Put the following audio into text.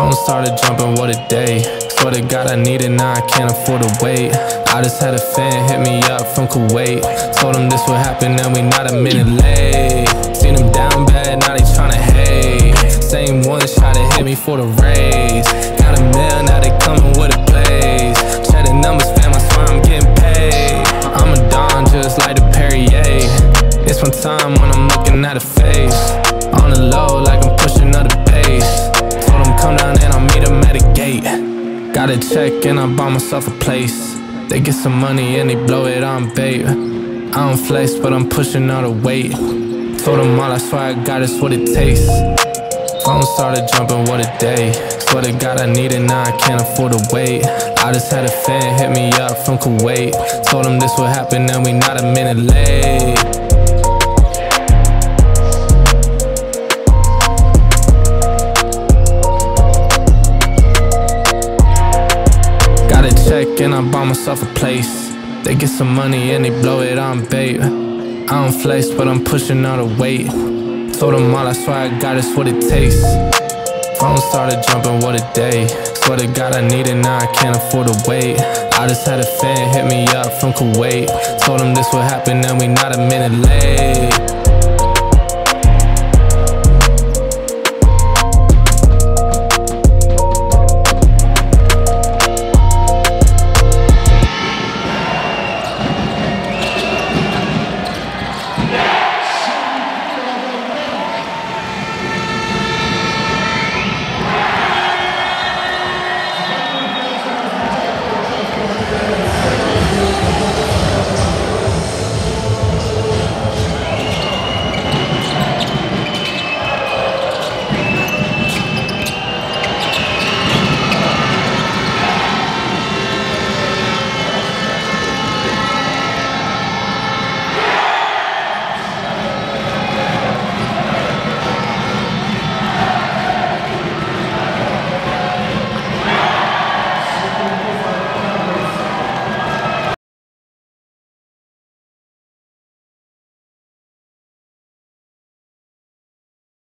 Phone started jumping, what a day. Swear to God, I need it now, I can't afford to wait. I just had a fan hit me up from Kuwait. Told him this would happen, and we not a minute late. Seen him down bad, now they tryna hate. Same ones try to hit me for the raise. Got a mail, now they coming with a blaze. Check the numbers, fam, I swear I'm getting paid. I'm a don just like the Perrier. It's one time when I'm looking at a face. On the low, like Got a check and I bought myself a place. They get some money and they blow it on bait. I don't flex, but I'm pushing all the weight. Told them all I swear I got it's what it takes. Phone started jumping, what a day. Swear to God, I need it now, I can't afford to wait. I just had a fan hit me up from Kuwait. Told him this would happen, and we not a minute late. Bought myself a place. They get some money and they blow it on bait. I don't flex, but I'm pushing all the weight. Told them all I swear I got it's what it takes. Phone started jumping, what a day. Swear to God, I need it now, I can't afford to wait. I just had a fan hit me up from Kuwait. Told him this would happen, and we not a minute late.